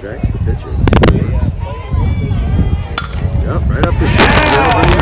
Strikes the pitcher. Yep, right up the shit.